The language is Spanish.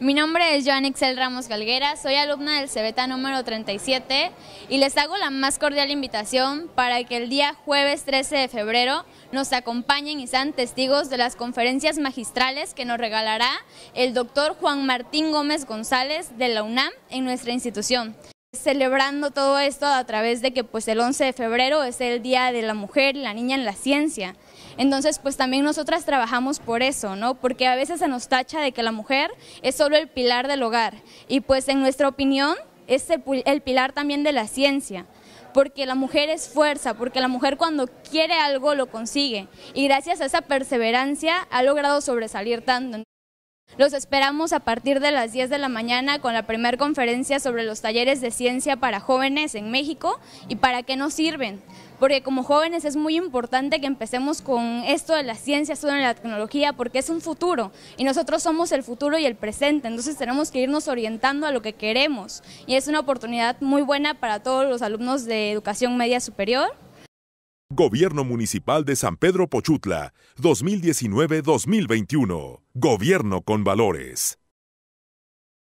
Mi nombre es Joan Ixel Ramos Galguera, soy alumna del CEBETA número 37 y les hago la más cordial invitación para que el día jueves 13 de febrero nos acompañen y sean testigos de las conferencias magistrales que nos regalará el doctor Juan Martín Gómez González de la UNAM en nuestra institución celebrando todo esto a través de que pues el 11 de febrero es el Día de la Mujer y la Niña en la Ciencia. Entonces pues también nosotras trabajamos por eso, ¿no? Porque a veces se nos tacha de que la mujer es solo el pilar del hogar y pues en nuestra opinión es el pilar también de la ciencia porque la mujer es fuerza, porque la mujer cuando quiere algo lo consigue y gracias a esa perseverancia ha logrado sobresalir tanto. Los esperamos a partir de las 10 de la mañana con la primera conferencia sobre los talleres de ciencia para jóvenes en México y para qué nos sirven. Porque como jóvenes es muy importante que empecemos con esto de la ciencia, esto de la tecnología, porque es un futuro y nosotros somos el futuro y el presente, entonces tenemos que irnos orientando a lo que queremos y es una oportunidad muy buena para todos los alumnos de educación media superior. Gobierno Municipal de San Pedro Pochutla, 2019-2021. Gobierno con valores.